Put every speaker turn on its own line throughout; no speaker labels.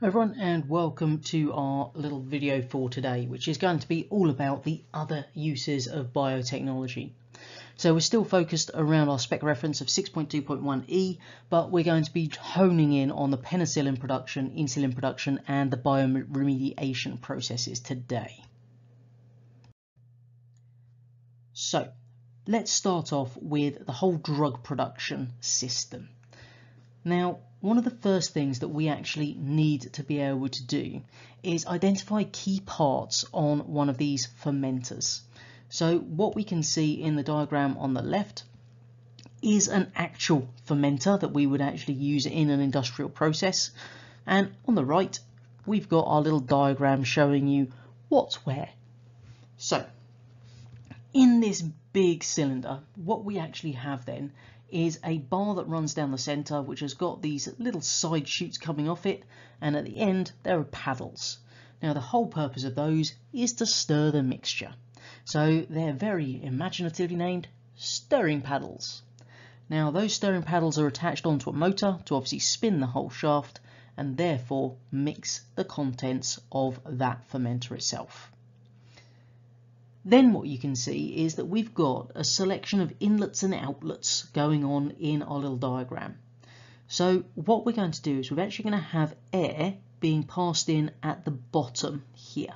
everyone and welcome to our little video for today which is going to be all about the other uses of biotechnology. So we're still focused around our spec reference of 6.2.1e but we're going to be honing in on the penicillin production, insulin production and the bioremediation processes today. So let's start off with the whole drug production system. Now one of the first things that we actually need to be able to do is identify key parts on one of these fermenters. So what we can see in the diagram on the left is an actual fermenter that we would actually use in an industrial process. And on the right, we've got our little diagram showing you what's where. So in this big cylinder, what we actually have then is a bar that runs down the center which has got these little side shoots coming off it and at the end there are paddles. Now the whole purpose of those is to stir the mixture. So they're very imaginatively named stirring paddles. Now those stirring paddles are attached onto a motor to obviously spin the whole shaft and therefore mix the contents of that fermenter itself. Then what you can see is that we've got a selection of inlets and outlets going on in our little diagram. So what we're going to do is we're actually going to have air being passed in at the bottom here.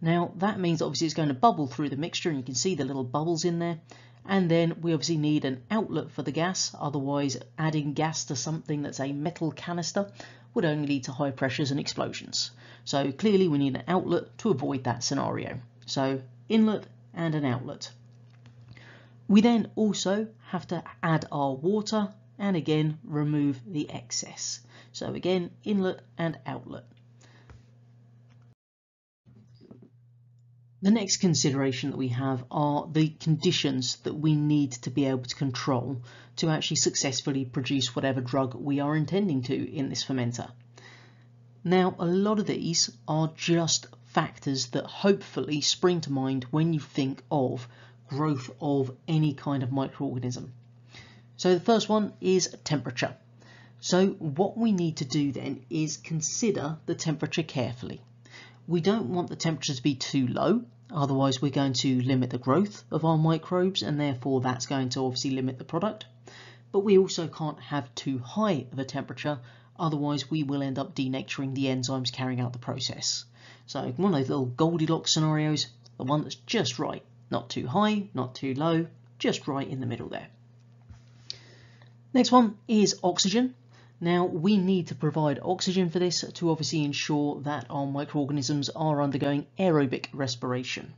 Now that means obviously it's going to bubble through the mixture and you can see the little bubbles in there. And then we obviously need an outlet for the gas, otherwise adding gas to something that's a metal canister would only lead to high pressures and explosions. So clearly we need an outlet to avoid that scenario. So inlet and an outlet. We then also have to add our water and again remove the excess. So again, inlet and outlet. The next consideration that we have are the conditions that we need to be able to control to actually successfully produce whatever drug we are intending to in this fermenter. Now, a lot of these are just factors that hopefully spring to mind when you think of growth of any kind of microorganism. So the first one is temperature. So what we need to do then is consider the temperature carefully. We don't want the temperature to be too low, otherwise we're going to limit the growth of our microbes and therefore that's going to obviously limit the product. But we also can't have too high of a temperature, otherwise we will end up denaturing the enzymes carrying out the process. So one of those little Goldilocks scenarios, the one that's just right, not too high, not too low, just right in the middle there. Next one is oxygen. Now we need to provide oxygen for this to obviously ensure that our microorganisms are undergoing aerobic respiration.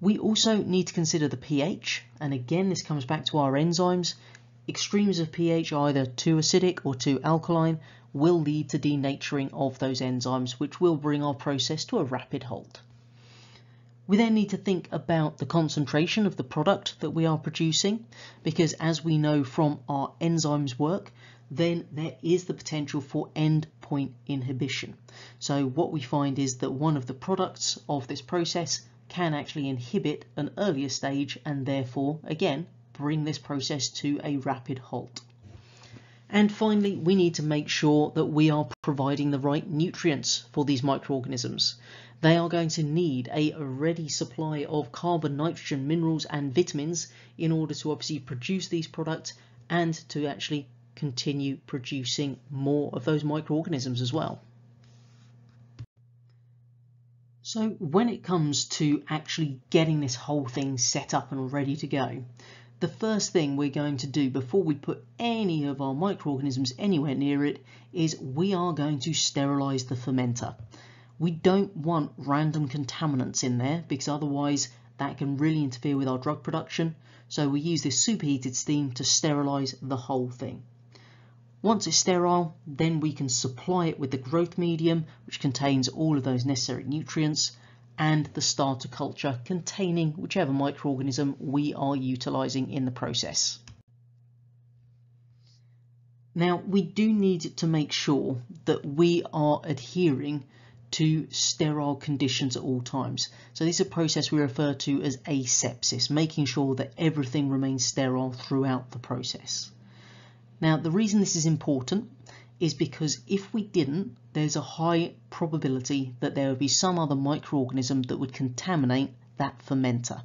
We also need to consider the pH and again this comes back to our enzymes. Extremes of pH either too acidic or too alkaline will lead to denaturing of those enzymes, which will bring our process to a rapid halt. We then need to think about the concentration of the product that we are producing, because as we know from our enzymes work, then there is the potential for endpoint inhibition. So what we find is that one of the products of this process can actually inhibit an earlier stage and therefore, again, bring this process to a rapid halt. And finally, we need to make sure that we are providing the right nutrients for these microorganisms. They are going to need a ready supply of carbon, nitrogen, minerals and vitamins in order to obviously produce these products and to actually continue producing more of those microorganisms as well. So when it comes to actually getting this whole thing set up and ready to go, the first thing we're going to do before we put any of our microorganisms anywhere near it is we are going to sterilize the fermenter. We don't want random contaminants in there because otherwise that can really interfere with our drug production. So we use this superheated steam to sterilize the whole thing. Once it's sterile, then we can supply it with the growth medium, which contains all of those necessary nutrients, and the starter culture containing whichever microorganism we are utilising in the process. Now we do need to make sure that we are adhering to sterile conditions at all times. So this is a process we refer to as asepsis, making sure that everything remains sterile throughout the process. Now the reason this is important is because if we didn't, there's a high probability that there would be some other microorganism that would contaminate that fermenter.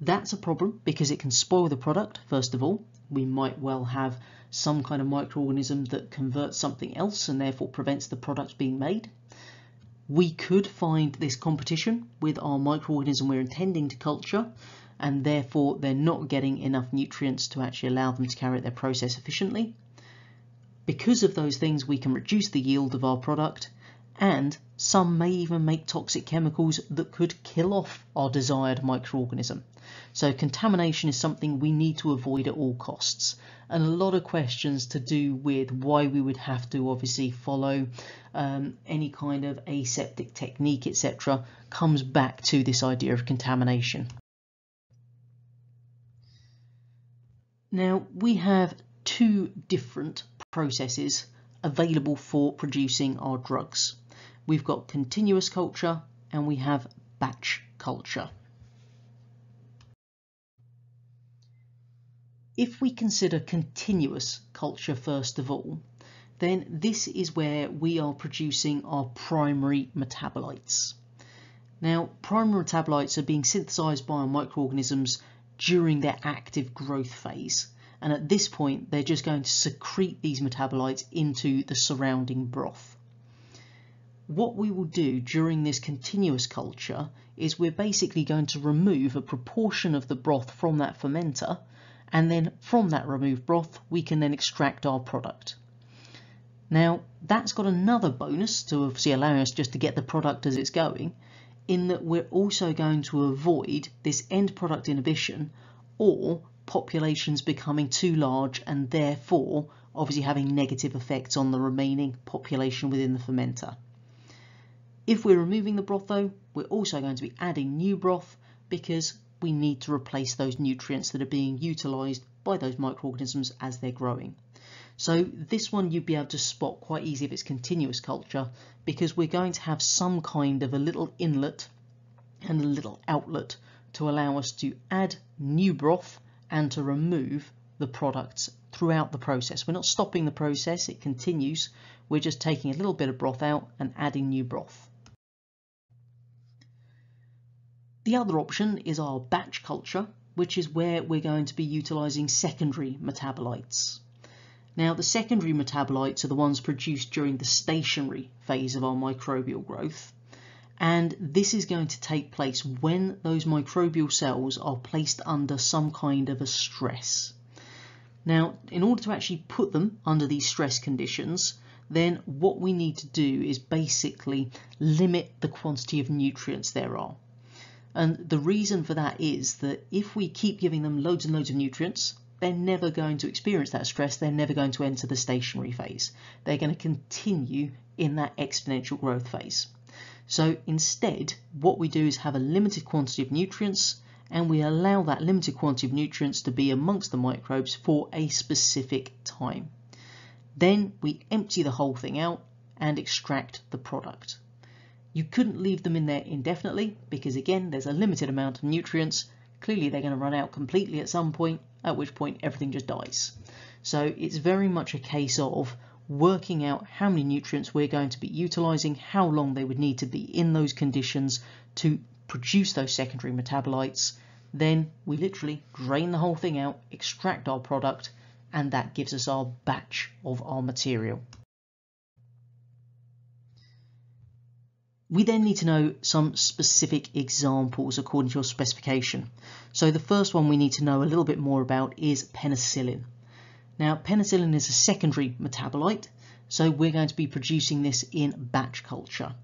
That's a problem because it can spoil the product, first of all. We might well have some kind of microorganism that converts something else and therefore prevents the product being made. We could find this competition with our microorganism we're intending to culture and therefore they're not getting enough nutrients to actually allow them to carry out their process efficiently. Because of those things, we can reduce the yield of our product and some may even make toxic chemicals that could kill off our desired microorganism. So contamination is something we need to avoid at all costs. And a lot of questions to do with why we would have to obviously follow um, any kind of aseptic technique, etc., comes back to this idea of contamination. Now we have two different processes available for producing our drugs. We've got continuous culture and we have batch culture. If we consider continuous culture first of all, then this is where we are producing our primary metabolites. Now, primary metabolites are being synthesized by our microorganisms during their active growth phase and at this point they're just going to secrete these metabolites into the surrounding broth. What we will do during this continuous culture is we're basically going to remove a proportion of the broth from that fermenter and then from that removed broth we can then extract our product. Now that's got another bonus to obviously allowing us just to get the product as it's going in that we're also going to avoid this end product inhibition or populations becoming too large and therefore obviously having negative effects on the remaining population within the fermenter. If we're removing the broth though, we're also going to be adding new broth because we need to replace those nutrients that are being utilised by those microorganisms as they're growing. So this one you'd be able to spot quite easy if it's continuous culture because we're going to have some kind of a little inlet and a little outlet to allow us to add new broth and to remove the products throughout the process. We're not stopping the process, it continues. We're just taking a little bit of broth out and adding new broth. The other option is our batch culture, which is where we're going to be utilising secondary metabolites. Now, the secondary metabolites are the ones produced during the stationary phase of our microbial growth and this is going to take place when those microbial cells are placed under some kind of a stress. Now, in order to actually put them under these stress conditions, then what we need to do is basically limit the quantity of nutrients there are. And the reason for that is that if we keep giving them loads and loads of nutrients, they're never going to experience that stress. They're never going to enter the stationary phase. They're going to continue in that exponential growth phase. So instead, what we do is have a limited quantity of nutrients and we allow that limited quantity of nutrients to be amongst the microbes for a specific time. Then we empty the whole thing out and extract the product. You couldn't leave them in there indefinitely because again, there's a limited amount of nutrients. Clearly they're going to run out completely at some point, at which point everything just dies. So it's very much a case of working out how many nutrients we're going to be utilizing, how long they would need to be in those conditions to produce those secondary metabolites. Then we literally drain the whole thing out, extract our product, and that gives us our batch of our material. We then need to know some specific examples according to your specification. So the first one we need to know a little bit more about is penicillin. Now, penicillin is a secondary metabolite, so we're going to be producing this in batch culture.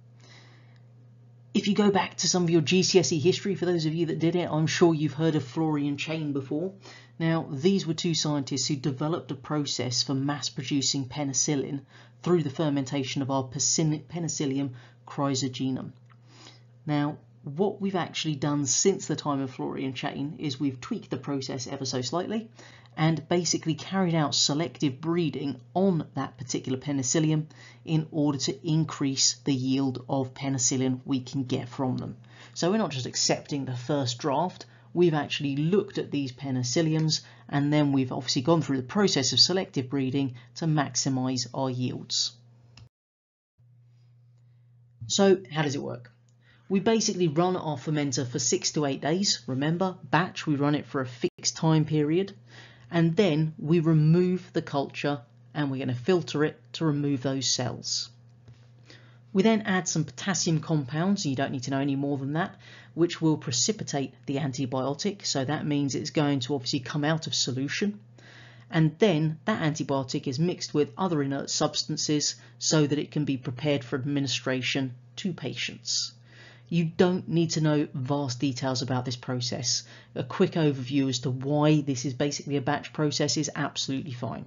If you go back to some of your GCSE history, for those of you that did it, I'm sure you've heard of Florey and Chain before. Now, these were two scientists who developed a process for mass producing penicillin through the fermentation of our Penicillium chrysogenum. Now, what we've actually done since the time of Florey and Chain is we've tweaked the process ever so slightly and basically carried out selective breeding on that particular penicillium in order to increase the yield of penicillin we can get from them. So we're not just accepting the first draft, we've actually looked at these penicilliums and then we've obviously gone through the process of selective breeding to maximise our yields. So how does it work? We basically run our fermenter for six to eight days. Remember, batch, we run it for a fixed time period. And then we remove the culture and we're going to filter it to remove those cells. We then add some potassium compounds, you don't need to know any more than that, which will precipitate the antibiotic. So that means it's going to obviously come out of solution. And then that antibiotic is mixed with other inert substances so that it can be prepared for administration to patients. You don't need to know vast details about this process. A quick overview as to why this is basically a batch process is absolutely fine.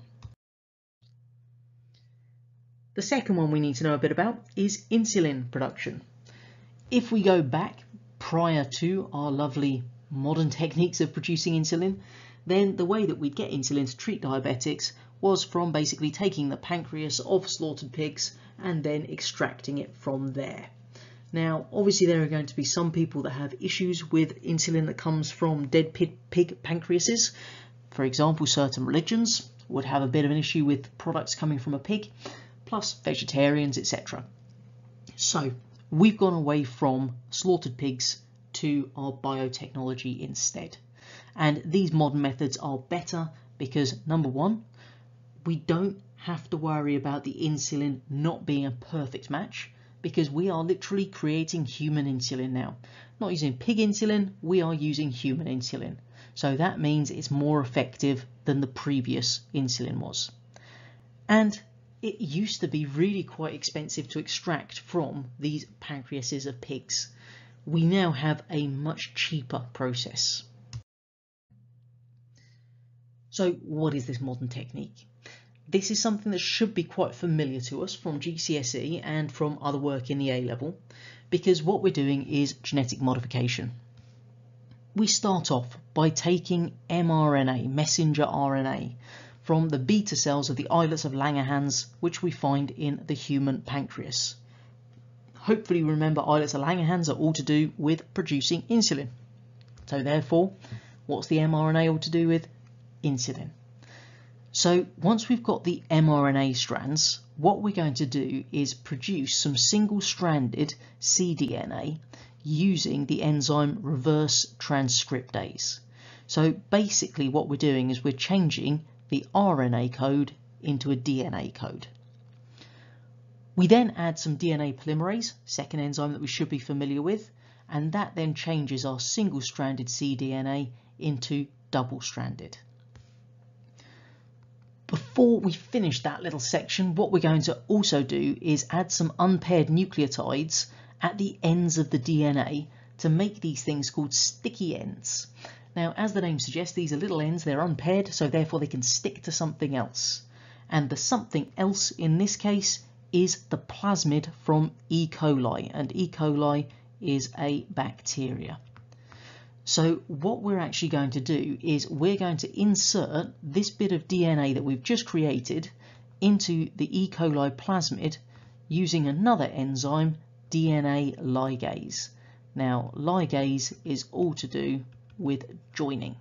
The second one we need to know a bit about is insulin production. If we go back prior to our lovely modern techniques of producing insulin, then the way that we'd get insulin to treat diabetics was from basically taking the pancreas of slaughtered pigs and then extracting it from there. Now, obviously there are going to be some people that have issues with insulin that comes from dead pig, pancreases. For example, certain religions would have a bit of an issue with products coming from a pig, plus vegetarians, etc. So we've gone away from slaughtered pigs to our biotechnology instead. And these modern methods are better because number one, we don't have to worry about the insulin not being a perfect match because we are literally creating human insulin now. Not using pig insulin, we are using human insulin. So that means it's more effective than the previous insulin was. And it used to be really quite expensive to extract from these pancreases of pigs. We now have a much cheaper process. So what is this modern technique? This is something that should be quite familiar to us from GCSE and from other work in the A level because what we're doing is genetic modification. We start off by taking mRNA, messenger RNA, from the beta cells of the islets of Langerhans which we find in the human pancreas. Hopefully remember islets of Langerhans are all to do with producing insulin. So therefore, what's the mRNA all to do with? Insulin. So once we've got the mRNA strands, what we're going to do is produce some single-stranded cDNA using the enzyme reverse transcriptase. So basically what we're doing is we're changing the RNA code into a DNA code. We then add some DNA polymerase, second enzyme that we should be familiar with, and that then changes our single-stranded cDNA into double-stranded. Before we finish that little section, what we're going to also do is add some unpaired nucleotides at the ends of the DNA to make these things called sticky ends. Now, as the name suggests, these are little ends, they're unpaired, so therefore they can stick to something else. And the something else in this case is the plasmid from E. coli, and E. coli is a bacteria. So what we're actually going to do is we're going to insert this bit of DNA that we've just created into the E. coli plasmid using another enzyme, DNA ligase. Now, ligase is all to do with joining.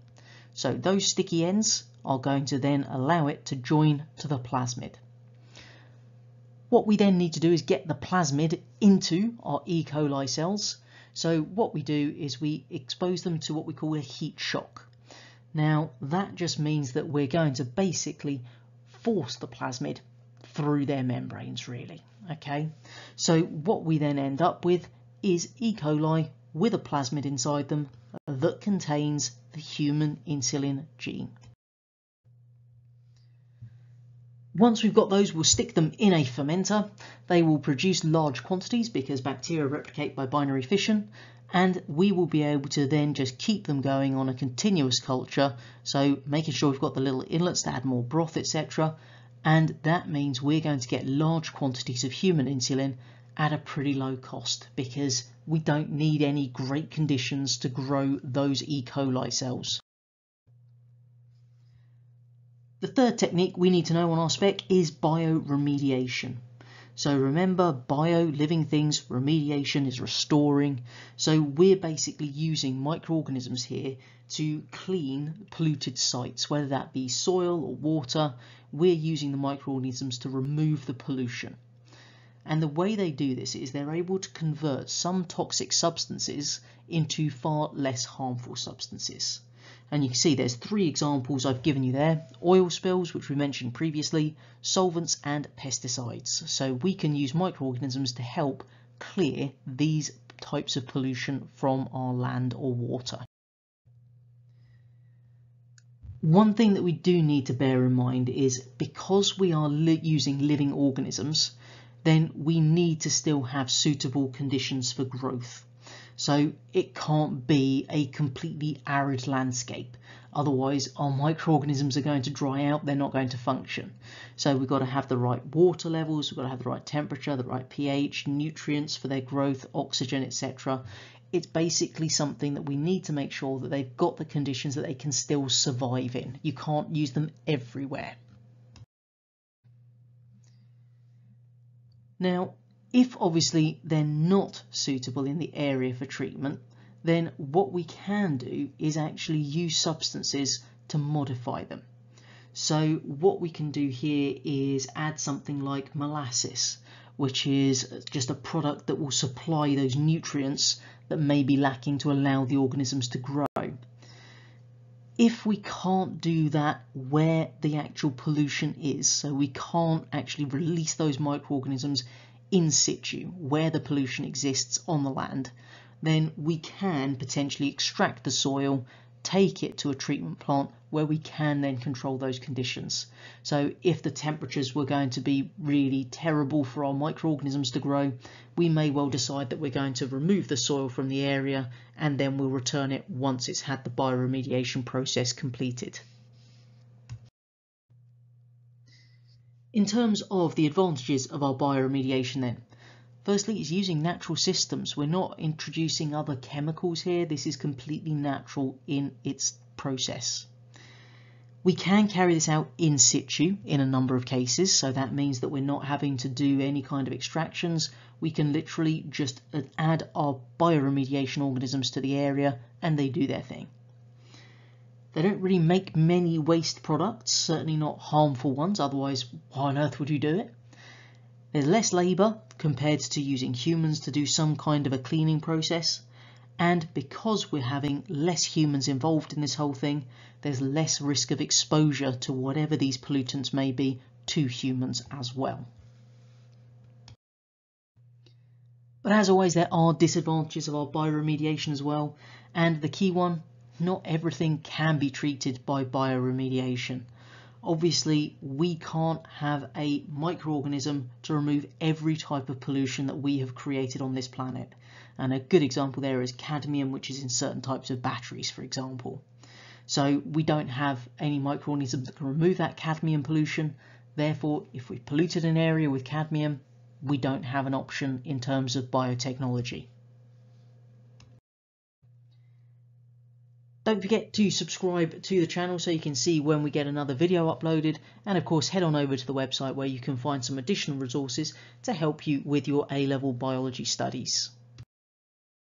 So those sticky ends are going to then allow it to join to the plasmid. What we then need to do is get the plasmid into our E. coli cells so what we do is we expose them to what we call a heat shock. Now that just means that we're going to basically force the plasmid through their membranes really. Okay, so what we then end up with is E. coli with a plasmid inside them that contains the human insulin gene. Once we've got those, we'll stick them in a fermenter. They will produce large quantities because bacteria replicate by binary fission and we will be able to then just keep them going on a continuous culture. So making sure we've got the little inlets to add more broth, etc. And that means we're going to get large quantities of human insulin at a pretty low cost because we don't need any great conditions to grow those E. coli cells. The third technique we need to know on our spec is bioremediation. So remember, bio, living things, remediation is restoring. So we're basically using microorganisms here to clean polluted sites, whether that be soil or water. We're using the microorganisms to remove the pollution. And the way they do this is they're able to convert some toxic substances into far less harmful substances. And you can see there's three examples I've given you there. Oil spills, which we mentioned previously, solvents and pesticides. So we can use microorganisms to help clear these types of pollution from our land or water. One thing that we do need to bear in mind is because we are li using living organisms, then we need to still have suitable conditions for growth. So it can't be a completely arid landscape. Otherwise, our microorganisms are going to dry out, they're not going to function. So we've got to have the right water levels, we've got to have the right temperature, the right pH, nutrients for their growth, oxygen, etc. It's basically something that we need to make sure that they've got the conditions that they can still survive in. You can't use them everywhere. Now, if obviously they're not suitable in the area for treatment, then what we can do is actually use substances to modify them. So what we can do here is add something like molasses, which is just a product that will supply those nutrients that may be lacking to allow the organisms to grow. If we can't do that where the actual pollution is, so we can't actually release those microorganisms in situ, where the pollution exists on the land, then we can potentially extract the soil, take it to a treatment plant where we can then control those conditions. So if the temperatures were going to be really terrible for our microorganisms to grow, we may well decide that we're going to remove the soil from the area and then we'll return it once it's had the bioremediation process completed. In terms of the advantages of our bioremediation then, firstly it's using natural systems. We're not introducing other chemicals here. This is completely natural in its process. We can carry this out in situ in a number of cases, so that means that we're not having to do any kind of extractions. We can literally just add our bioremediation organisms to the area and they do their thing. They don't really make many waste products, certainly not harmful ones, otherwise why on earth would you do it? There's less labour compared to using humans to do some kind of a cleaning process. And because we're having less humans involved in this whole thing, there's less risk of exposure to whatever these pollutants may be to humans as well. But as always, there are disadvantages of our bioremediation as well. And the key one, not everything can be treated by bioremediation. Obviously, we can't have a microorganism to remove every type of pollution that we have created on this planet. And a good example there is cadmium, which is in certain types of batteries, for example. So we don't have any microorganisms that can remove that cadmium pollution. Therefore, if we've polluted an area with cadmium, we don't have an option in terms of biotechnology. Don't forget to subscribe to the channel so you can see when we get another video uploaded and of course head on over to the website where you can find some additional resources to help you with your A-level biology studies.